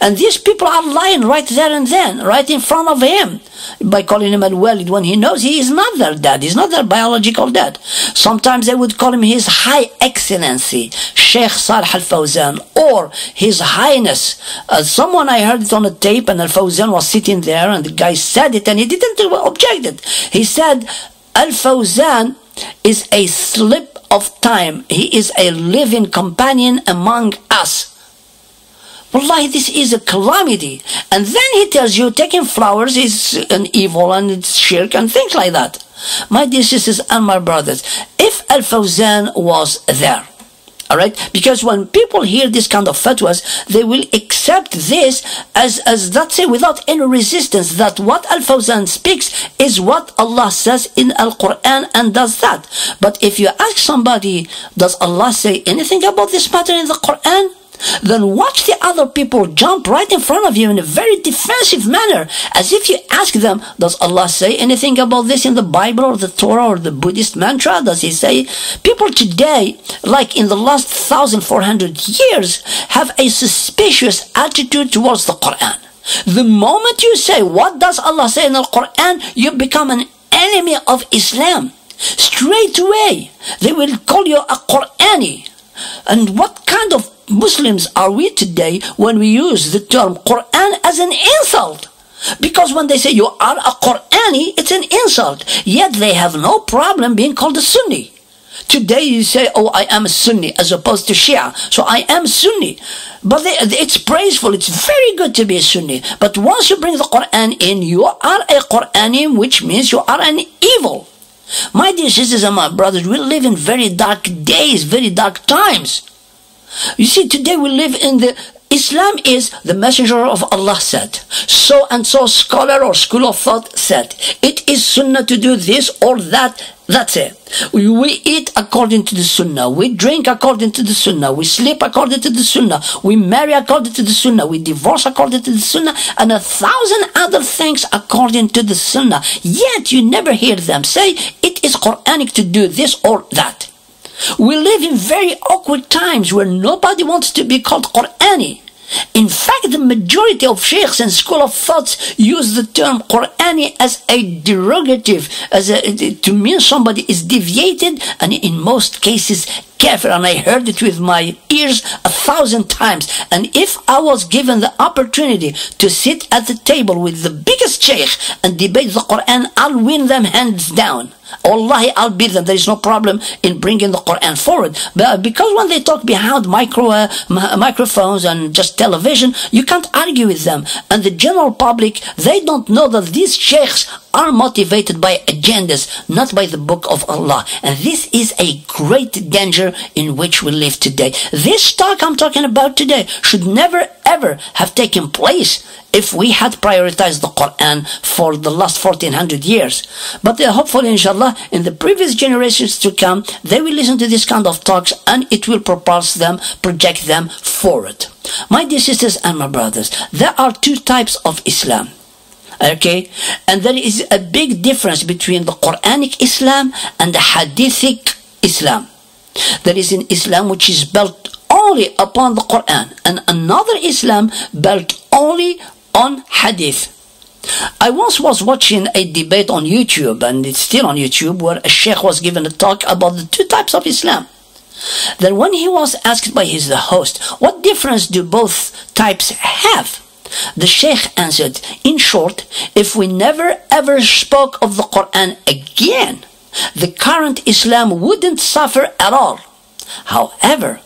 And these people are lying right there and then, right in front of him, by calling him al-Walid when he knows he is not their dad, he's not their biological dad. Sometimes they would call him His High Excellency, Sheikh Salih al-Fawzan, or His Highness. Uh, someone I heard it on a tape and al-Fawzan was sitting there and the guy said it and he didn't object it. He said, al-Fawzan is a slip of time. He is a living companion among us. Wallahi, this is a calamity. And then he tells you taking flowers is an evil and it's shirk and things like that. My dear sisters and my brothers, if Al Fawzan was there, Alright? Because when people hear this kind of fatwas, they will accept this as, as that's it, without any resistance, that what Al-Fawzan speaks is what Allah says in Al-Quran and does that. But if you ask somebody, does Allah say anything about this matter in the Quran? Then watch the other people jump right in front of you in a very defensive manner, as if you ask them, Does Allah say anything about this in the Bible or the Torah or the Buddhist mantra? Does He say? People today, like in the last 1400 years, have a suspicious attitude towards the Quran. The moment you say, What does Allah say in the Quran? you become an enemy of Islam. Straight away, they will call you a Qurani. And what kind of Muslims are we today when we use the term Quran as an insult? Because when they say you are a Qurani, it's an insult. Yet they have no problem being called a Sunni. Today you say, oh, I am a Sunni as opposed to Shia. So I am Sunni. But they, it's praiseful. It's very good to be a Sunni. But once you bring the Quran in, you are a Qurani, which means you are an evil. My dear sisters and my brothers, we live in very dark days, very dark times. You see, today we live in the Islam is the messenger of Allah said. So and so scholar or school of thought said. It is sunnah to do this or that. That's it. We, eat according to the sunnah. We drink according to the sunnah. We sleep according to the sunnah. We marry according to the sunnah. We divorce according to the sunnah. And a thousand other things according to the sunnah. Yet you never hear them say it is Quranic to do this or that. We live in very awkward times where nobody wants to be called Qur'ani. In fact, the majority of sheikhs and school of thoughts use the term Qur'ani as a derogative, as a, to mean somebody is deviated and in most cases kafir. And I heard it with my ears a thousand times. And if I was given the opportunity to sit at the table with the biggest sheikh and debate the Quran, I'll win them hands down. Wallahi, I'll beat them. There is no problem in bringing the Quran forward. But because when they talk behind micro, uh, microphones and just television, you can't argue with them. And the general public, they don't know that these sheikhs are motivated by agendas, not by the book of Allah. And this is a great danger in which we live today. This talk I'm talking about today should never ever have taken place if we had prioritized the Quran for the last 1400 years. But uh, hopefully, inshallah, in the previous generations to come, they will listen to this kind of talks and it will propulse them, project them forward. My dear sisters and my brothers, there are two types of Islam. Okay? And there is a big difference between the Quranic Islam and the Hadithic Islam. There is an Islam which is built only upon the Quran and another Islam built only on Hadith. I once was watching a debate on YouTube and it's still on YouTube where a sheikh was given a talk about the two types of Islam. Then when he was asked by his host, what difference do both types have? The Sheikh answered, In short, if we never ever spoke of the Quran again, the current Islam wouldn't suffer at all. However,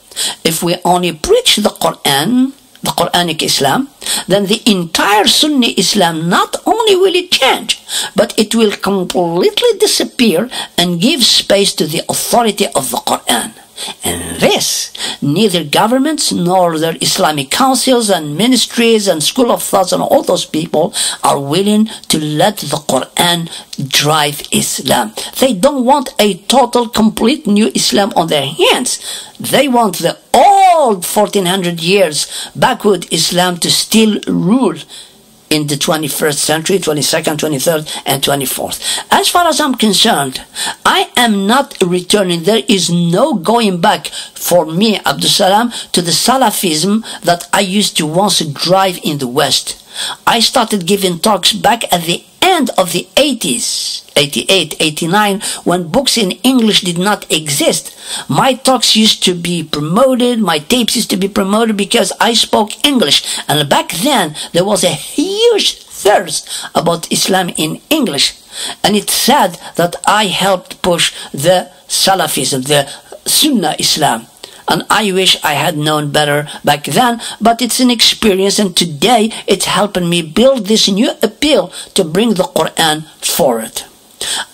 if we only preach the Quran, the Quranic Islam, then the entire Sunni Islam not only will it change, but it will completely disappear and give space to the authority of the Quran. And this, neither governments nor their Islamic councils and ministries and school of thoughts and all those people are willing to let the Quran drive Islam. They don't want a total, complete new Islam on their hands. They want the old 1400 years backward Islam to still rule in the 21st century, 22nd, 23rd, and 24th. As far as I'm concerned, I am not returning. There is no going back for me, Abdul Salam, to the Salafism that I used to once drive in the West. I started giving talks back at the end of the 80s, 88, 89, when books in English did not exist. My talks used to be promoted, my tapes used to be promoted because I spoke English. And back then, there was a huge thirst about Islam in English. And it's sad that I helped push the Salafism, the Sunnah Islam and I wish I had known better back then, but it's an experience and today it's helping me build this new appeal to bring the Quran forward.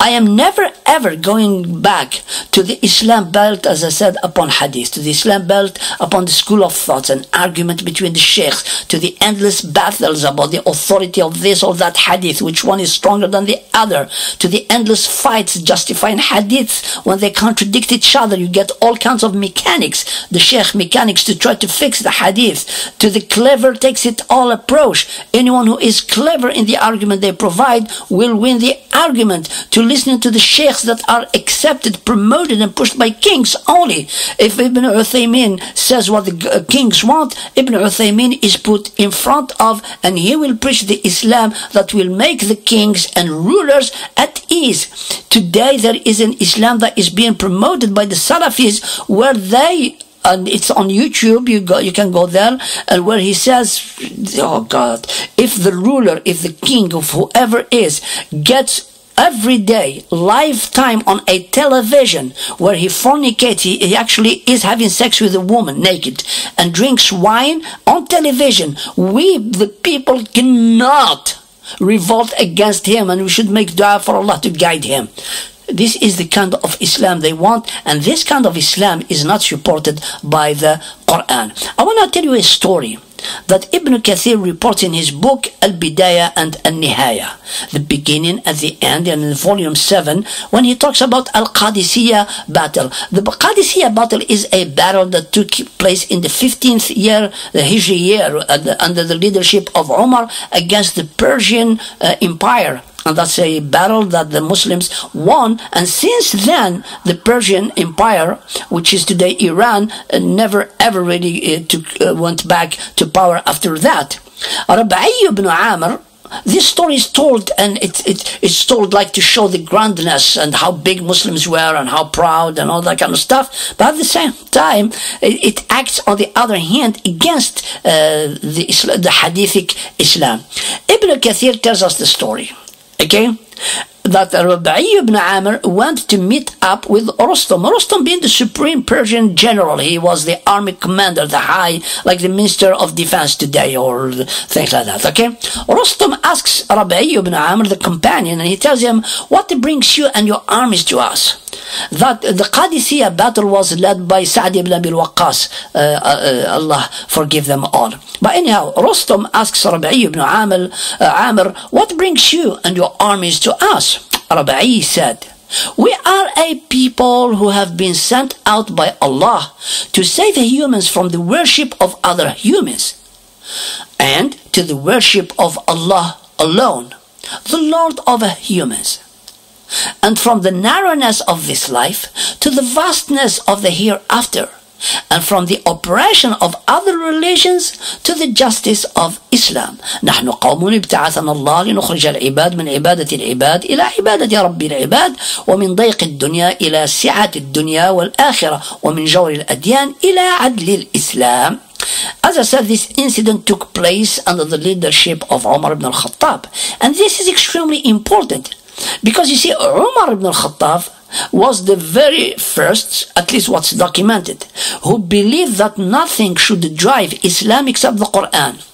I am never ever going back to the Islam belt, as I said, upon hadith, to the Islam belt upon the school of thoughts and argument between the sheikhs, to the endless battles about the authority of this or that hadith, which one is stronger than the other, to the endless fights justifying hadiths when they contradict each other. You get all kinds of mechanics, the sheikh mechanics to try to fix the hadith, to the clever takes it all approach. Anyone who is clever in the argument they provide will win the argument to listening to the sheikhs that are accepted, promoted, and pushed by kings only. If Ibn Uthaymin says what the uh, kings want, Ibn Uthaymin is put in front of, and he will preach the Islam that will make the kings and rulers at ease. Today there is an Islam that is being promoted by the Salafis where they and it's on YouTube. You go, you can go there, and where he says, "Oh God, if the ruler, if the king of whoever is gets every day, lifetime on a television where he fornicates, he, he actually is having sex with a woman naked and drinks wine on television. We, the people, cannot revolt against him and we should make dua for Allah to guide him. This is the kind of Islam they want, and this kind of Islam is not supported by the Quran. I want to tell you a story that Ibn Kathir reports in his book Al-Bidayah and Al-Nihaya, the beginning and the end, and in volume 7, when he talks about Al-Qadisiyah battle. The Qadisiyah battle is a battle that took place in the 15th year, the Hijri year, under the leadership of Umar against the Persian uh, Empire and that's a battle that the Muslims won. And since then, the Persian Empire, which is today Iran, uh, never ever really uh, took, uh, went back to power after that. Rabi'i ibn Amr, this story is told and it, it, it's told like to show the grandness and how big Muslims were and how proud and all that kind of stuff. But at the same time, it, it acts on the other hand against uh, the, the Hadithic Islam. Ibn Kathir tells us the story. Okay? that Rabi'i ibn Amr went to meet up with Rostam. Rostam being the supreme Persian general. He was the army commander, the high, like the minister of defense today or things like that, okay? Rostam asks Rabi'i ibn Amr, the companion, and he tells him, what brings you and your armies to us? That the Qadisiyah battle was led by Sa'd ibn Abi Waqqas. Uh, uh, Allah forgive them all. But anyhow, Rostam asks Rabi'i ibn Amr, uh, Amr, what brings you and your armies to us? Rabi'i said, we are a people who have been sent out by Allah to save humans from the worship of other humans and to the worship of Allah alone, the Lord of humans And from the narrowness of this life to the vastness of the hereafter and from the oppression of other religions to the justice of Islam نحن قوم ابتعثنا الله لنخرج العباد من عبادة العباد إلى عبادة رب العباد ومن ضيق الدنيا إلى سعة الدنيا والآخرة ومن جور الأديان إلى عدل الإسلام As I said, this incident took place under the leadership of Umar ibn al-Khattab. And this is extremely important because you see, Umar ibn al-Khattab was the very first, at least what's documented, who believed that nothing should drive Islam except the Quran.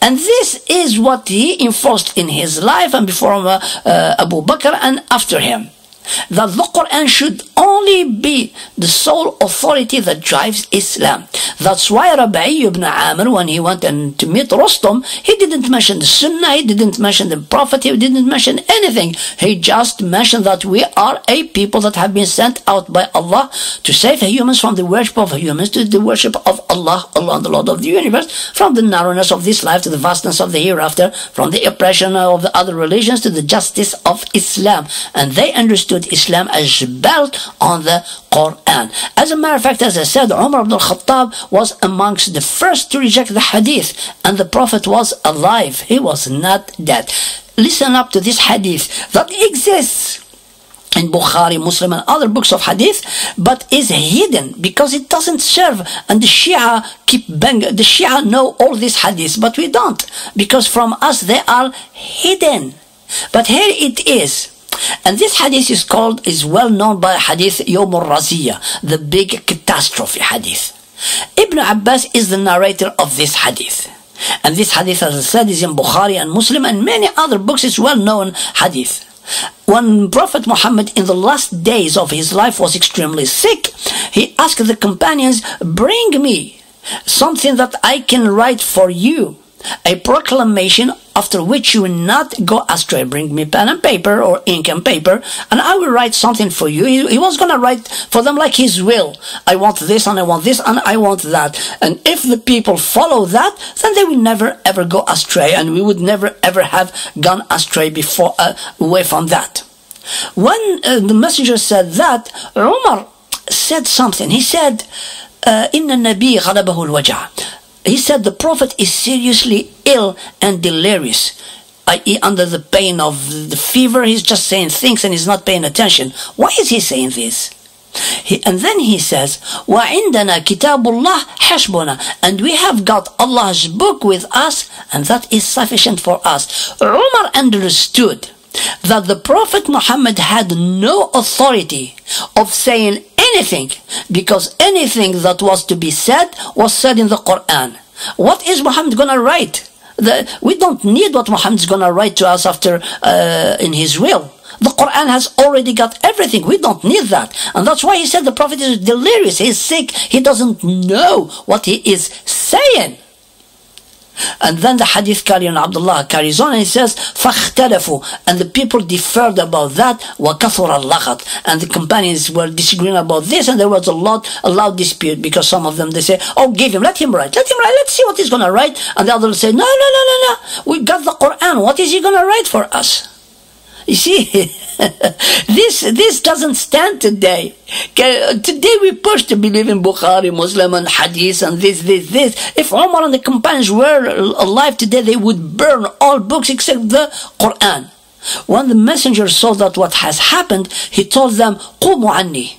And this is what he enforced in his life and before uh, uh, Abu Bakr and after him that the Quran should only be the sole authority that drives Islam. That's why Rabi'i ibn Amr, when he went and to meet Rostam, he didn't mention the Sunnah, he didn't mention the Prophet, he didn't mention anything. He just mentioned that we are a people that have been sent out by Allah to save humans from the worship of humans to the worship of Allah, Allah the Lord of the universe, from the narrowness of this life to the vastness of the hereafter, from the oppression of the other religions to the justice of Islam. And they understood understood Islam as built on the Quran. As a matter of fact, as I said, Umar ibn al-Khattab was amongst the first to reject the hadith, and the Prophet was alive. He was not dead. Listen up to this hadith that exists in Bukhari, Muslim, and other books of hadith, but is hidden because it doesn't serve. And the Shia keep bang. The Shia know all these hadiths, but we don't because from us they are hidden. But here it is. And this hadith is called, is well known by hadith Yom al-Raziyah, the big catastrophe hadith. Ibn Abbas is the narrator of this hadith. And this hadith, as I said, is in Bukhari and Muslim and many other books. It's well known hadith. When Prophet Muhammad in the last days of his life was extremely sick, he asked the companions, bring me something that I can write for you a proclamation after which you will not go astray. Bring me pen and paper or ink and paper, and I will write something for you. He, he, was going to write for them like his will. I want this and I want this and I want that. And if the people follow that, then they will never ever go astray, and we would never ever have gone astray before uh, away from that. When uh, the messenger said that, Umar said something. He said, "Inna Nabi غلبه الوجع." he said the prophet is seriously ill and delirious i.e. under the pain of the fever he's just saying things and he's not paying attention why is he saying this he, and then he says وَعِندَنَا كِتَابُ اللَّهِ حَشْبُنَا and we have got Allah's book with us and that is sufficient for us Umar understood that the Prophet Muhammad had no authority of saying anything because anything that was to be said was said in the Quran. What is Muhammad gonna write? The, we don't need what Muhammad's gonna write to us after uh, in his will. The Quran has already got everything. We don't need that. And that's why he said the Prophet is delirious. He's sick. He doesn't know what he is saying. And then the hadith carrier on Abdullah carries on and he says, فَاخْتَلَفُوا And the people differed about that, وَكَثُرَ اللَّغَطْ And the companions were disagreeing about this and there was a lot, a loud dispute because some of them, they say, oh, give him, let him write, let him write, let's see what he's going to write. And the others say, no, no, no, no, no, we got the Quran, what is he going to write for us? You see, this this doesn't stand today. Today we push to believe in Bukhari, Muslim, and Hadith, and this, this, this. If Umar and the companions were alive today, they would burn all books except the Quran. When the messenger saw that what has happened, he told them, قوموا عني.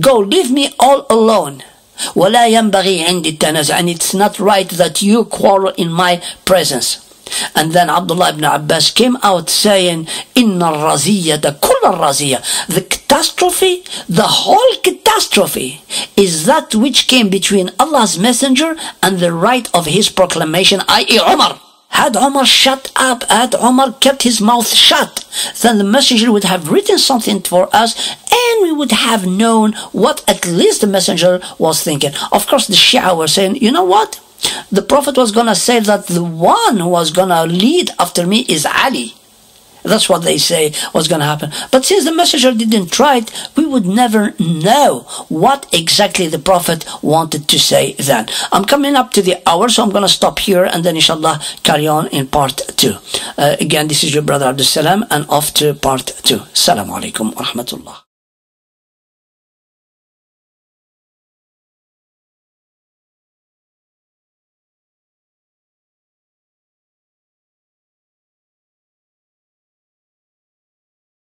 Go, leave me all alone. ولا ينبغي عندي التنازع and it's not right that you quarrel in my presence. and then Abdullah ibn Abbas came out saying, Inna the kulla raziyah. The catastrophe, the whole catastrophe, is that which came between Allah's messenger and the right of his proclamation, i.e. Umar. Had Umar shut up, had Umar kept his mouth shut, then the messenger would have written something for us and we would have known what at least the messenger was thinking. Of course, the Shia were saying, you know what? The Prophet was to say that the one who was to lead after me is Ali. That's what they say was going to happen. But since the messenger didn't try it, we would never know what exactly the Prophet wanted to say then. I'm coming up to the hour, so I'm going to stop here and then inshallah carry on in part two. Uh, again, this is your brother Abdul Salam and off to part two. Assalamu alaikum wa rahmatullah.